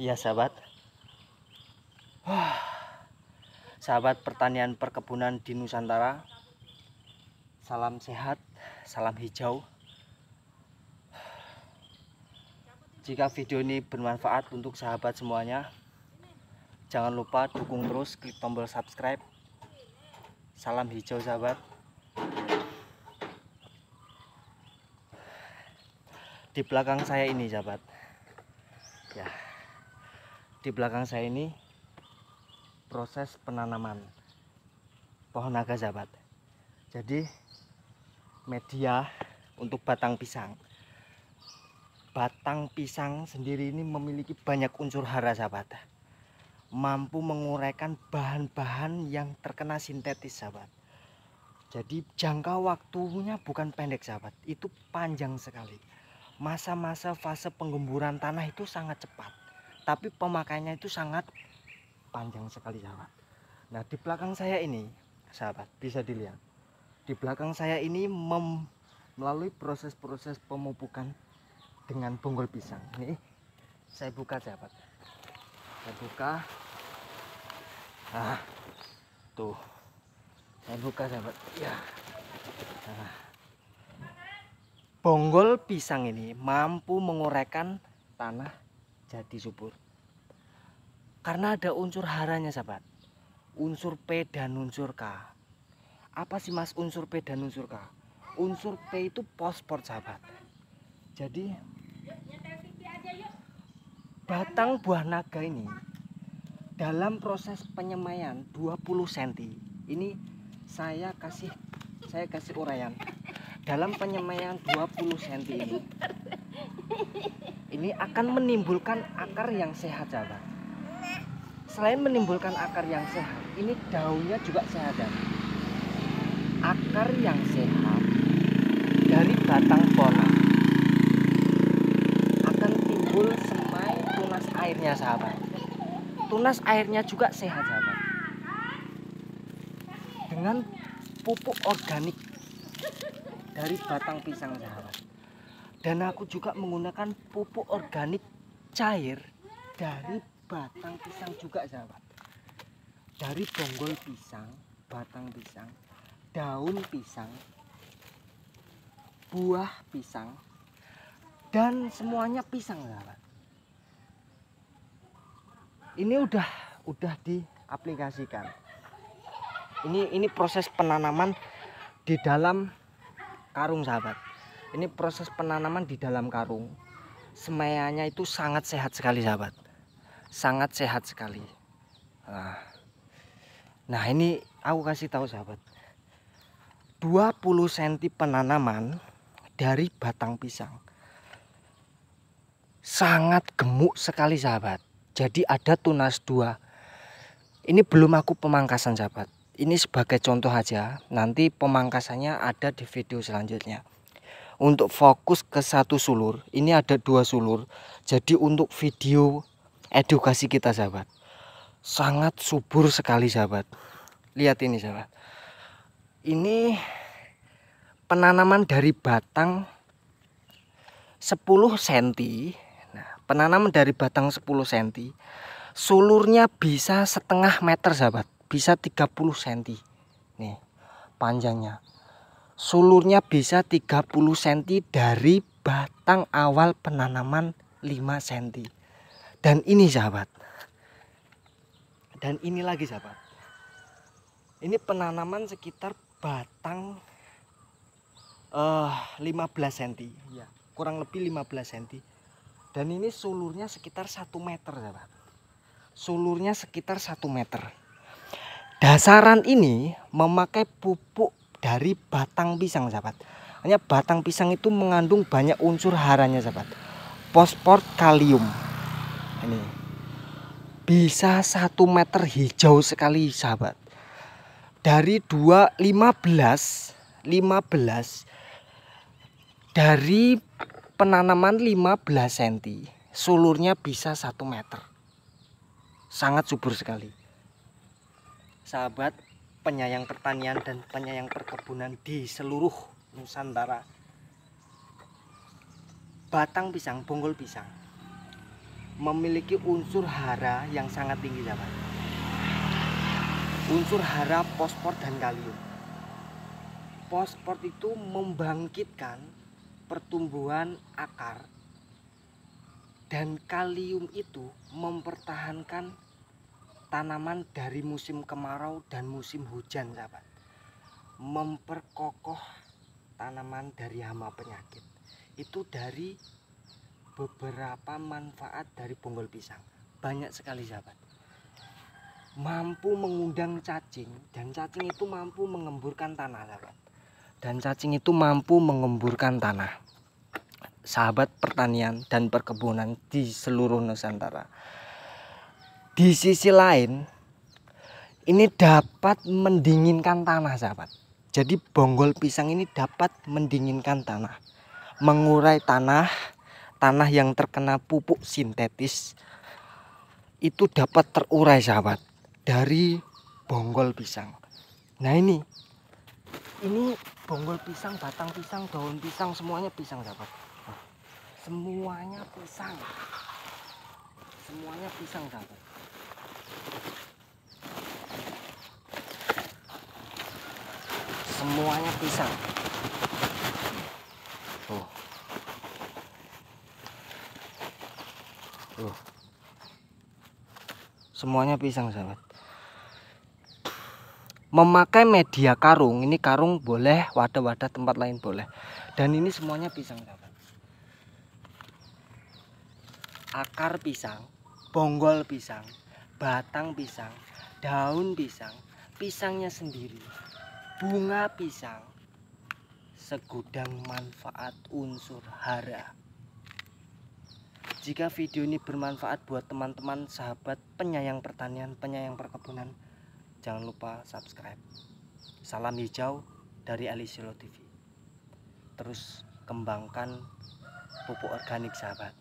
Iya sahabat. Wah, Sahabat pertanian perkebunan di Nusantara Salam sehat, salam hijau. Jika video ini bermanfaat untuk sahabat semuanya Jangan lupa dukung terus, klik tombol subscribe. Salam hijau sahabat. Di belakang saya ini sahabat. Ya di belakang saya ini proses penanaman pohon naga sahabat jadi media untuk batang pisang. Batang pisang sendiri ini memiliki banyak unsur hara sahabat mampu menguraikan bahan-bahan yang terkena sintetis sahabat jadi jangka waktunya bukan pendek sahabat itu panjang sekali. Masa-masa fase penggemburan tanah itu sangat cepat tapi pemakaiannya itu sangat panjang sekali sahabat. Nah di belakang saya ini sahabat bisa dilihat. Di belakang saya ini melalui proses-proses pemupukan dengan bonggol pisang. Ini saya buka sahabat. Saya buka. Nah tuh. Saya buka sahabat. Ya. Nah. bonggol pisang ini mampu menguraikan tanah jadi subur. Karena ada unsur haranya sahabat. Unsur P dan unsur K. Apa sih mas unsur P dan unsur K? Unsur P itu fosfor sahabat. Jadi batang buah naga ini dalam proses penyemaian 20 cm ini saya kasih saya kasih uraian. Dalam penyemaian 20 cm ini ini akan menimbulkan akar yang sehat sahabat. Selain menimbulkan akar yang sehat ini daunnya juga sehat sahabat. akar yang sehat dari batang pohon akan timbul semai tunas airnya sahabat. Tunas airnya juga sehat sahabat. Dengan pupuk organik dari batang pisang sahabat dan aku juga menggunakan pupuk organik cair dari batang pisang juga sahabat. Dari bonggol pisang batang pisang daun pisang buah pisang dan semuanya pisang sahabat. Ini udah udah diaplikasikan. Ini ini proses penanaman di dalam karung sahabat ini proses penanaman di dalam karung. Semaiannya itu sangat sehat sekali sahabat. Sangat sehat sekali. Nah, nah ini aku kasih tahu sahabat. 20 cm penanaman dari batang pisang. Sangat gemuk sekali sahabat. Jadi ada tunas dua. Ini belum aku pemangkasan sahabat. Ini sebagai contoh aja. Nanti pemangkasannya ada di video selanjutnya untuk fokus ke satu sulur ini ada dua sulur. Jadi untuk video edukasi kita sahabat sangat subur sekali sahabat. Lihat ini sahabat. Ini penanaman dari batang 10 cm nah penanaman dari batang 10 cm sulurnya bisa setengah meter sahabat. Bisa 30 cm nih panjangnya sulurnya bisa 30 cm dari batang awal penanaman 5 cm dan ini sahabat. Dan ini lagi sahabat. Ini penanaman sekitar batang uh, 15 cm ya kurang lebih 15 cm dan ini sulurnya sekitar 1 meter sahabat. Sulurnya sekitar 1 meter. Dasaran ini memakai pupuk dari batang pisang sahabat. Hanya batang pisang itu mengandung banyak unsur haranya sahabat. Fosfor kalium. Ini. Bisa satu meter hijau sekali sahabat. Dari dua lima belas lima belas dari penanaman 15 cm sulurnya bisa satu meter. Sangat subur sekali. Sahabat penyayang pertanian dan penyayang perkebunan di seluruh Nusantara. Batang pisang bonggol pisang memiliki unsur hara yang sangat tinggi sahabat unsur hara fosfor dan kalium. Fosfor itu membangkitkan pertumbuhan akar dan kalium itu mempertahankan tanaman dari musim kemarau dan musim hujan sahabat. Memperkokoh tanaman dari hama penyakit. Itu dari beberapa manfaat dari bonggol pisang. Banyak sekali sahabat. Mampu mengundang cacing dan cacing itu mampu mengemburkan tanah sahabat. Dan cacing itu mampu mengemburkan tanah. Sahabat pertanian dan perkebunan di seluruh Nusantara di sisi lain ini dapat mendinginkan tanah sahabat. Jadi bonggol pisang ini dapat mendinginkan tanah. Mengurai tanah tanah yang terkena pupuk sintetis itu dapat terurai sahabat dari bonggol pisang. Nah ini ini bonggol pisang batang pisang daun pisang semuanya pisang sahabat. Semuanya pisang. Semuanya pisang sahabat semuanya pisang. Tuh tuh semuanya pisang sahabat. Memakai media karung ini karung boleh wadah-wadah tempat lain boleh. Dan ini semuanya pisang sahabat. Akar pisang bonggol pisang batang pisang daun pisang pisangnya sendiri bunga pisang segudang manfaat unsur hara. Jika video ini bermanfaat buat teman-teman sahabat penyayang pertanian penyayang perkebunan jangan lupa subscribe. Salam hijau dari Alisilo TV terus kembangkan pupuk organik sahabat